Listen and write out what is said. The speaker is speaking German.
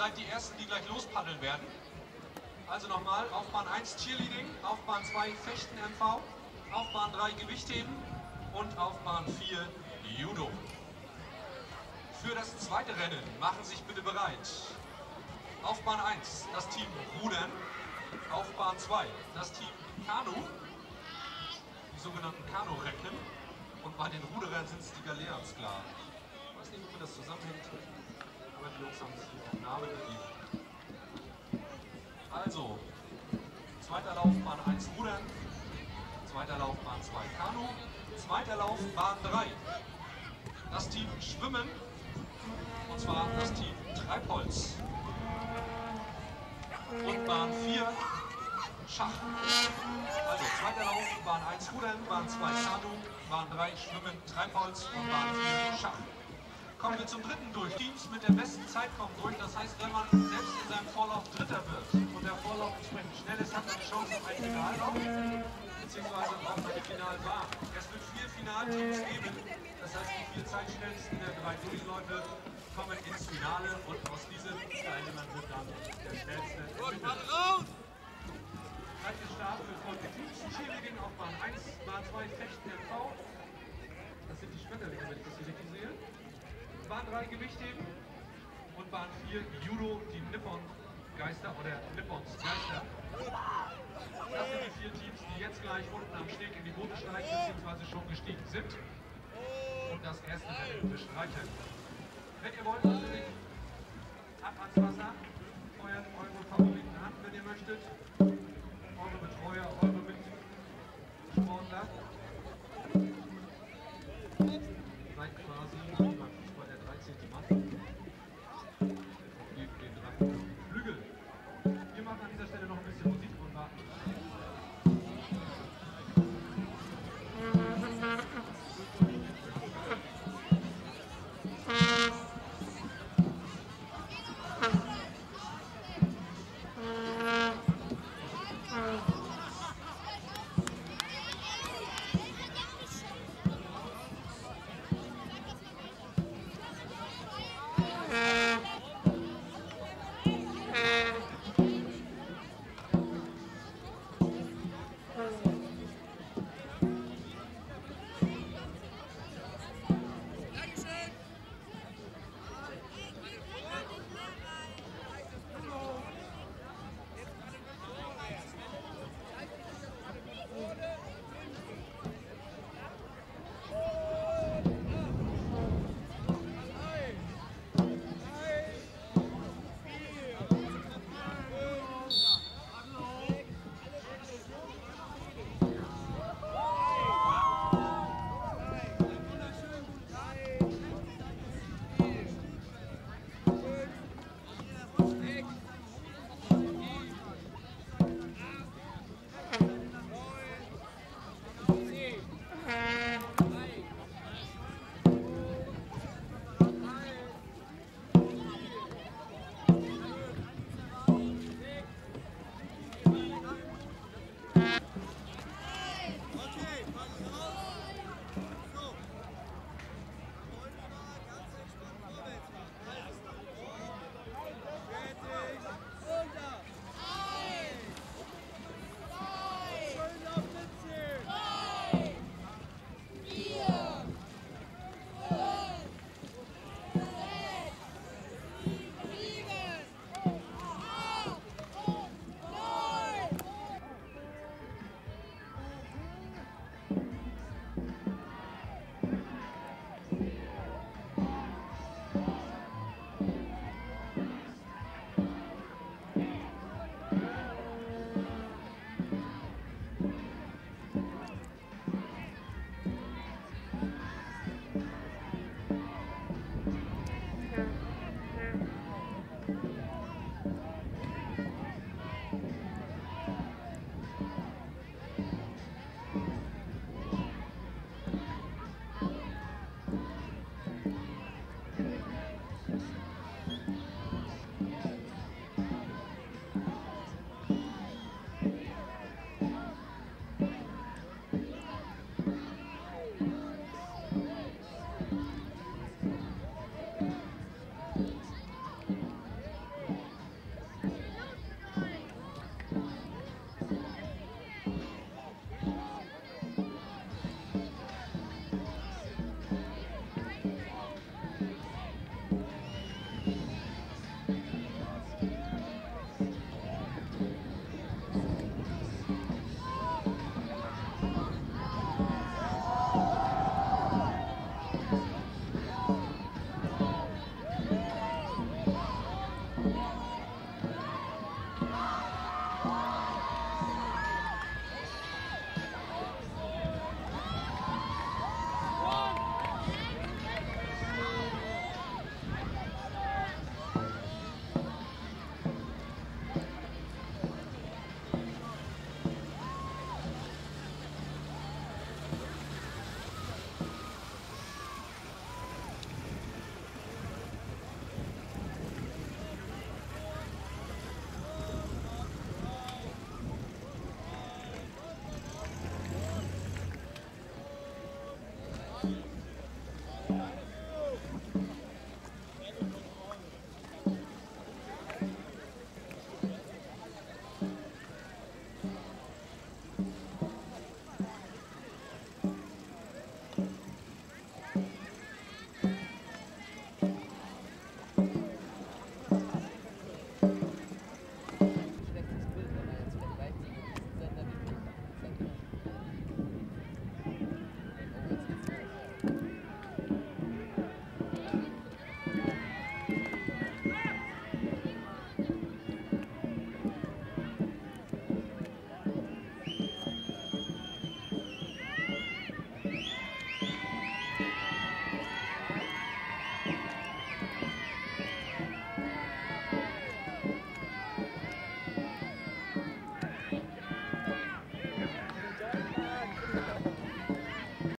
seid die Ersten, die gleich lospaddeln werden. Also nochmal, auf Bahn 1 Cheerleading, auf Bahn 2 Fechten MV, auf Bahn 3 Gewichtheben und auf Bahn 4 Judo. Für das zweite Rennen machen sich bitte bereit. Auf Bahn 1 das Team Rudern, auf Bahn 2 das Team Kanu, die sogenannten Kanu-Recken und bei den Ruderern sind es die Galeansklaven. Ich weiß nicht, wie das zusammenhängt, aber die Jungs haben sich hier gegeben. Also, zweiter Lauf Bahn 1 Rudern, zweiter Lauf Bahn 2 Kanu, zweiter Lauf Bahn 3. Das Team Schwimmen, und zwar das Team Treibholz. Und Bahn 4 Schach. Also zweiter Lauf, Bahn 1 Rudern, Bahn 2 Kanu, Bahn 3 Schwimmen, Treibholz und Bahn 4 Schach. Kommen wir zum dritten durch. Teams mit der besten Zeit kommen durch. Das heißt, wenn man selbst in seinem Vorlauf Dritter wird und der Vorlauf entsprechend schnell ist, hat man die Chance auf einen Finallauf beziehungsweise auf eine Finalbahn. Es wird vier Finalteams geben. Das heißt, die vier Zeitschnellsten der drei Durchläufe kommen ins Finale und aus diesen Teilnehmern wird dann der schnellste. Zweiter Start für folgende Teams. Cheerleading auf Bahn 1, Bahn 2 Fechten MV. Das sind die Schmetterlinge, wenn ich das hier richtig sehe. Bahn 3 Gewichtheben und Bahn 4 Judo, die Nippon Geister oder Nippons Geister. Das sind die vier Teams, die jetzt gleich unten am Steg in die Boote steigen, beziehungsweise schon gestiegen sind und das erste Rennen bestreiten. Wenn ihr wollt, natürlich ab ans Wasser, feuert eure Favoriten an, wenn ihr möchtet.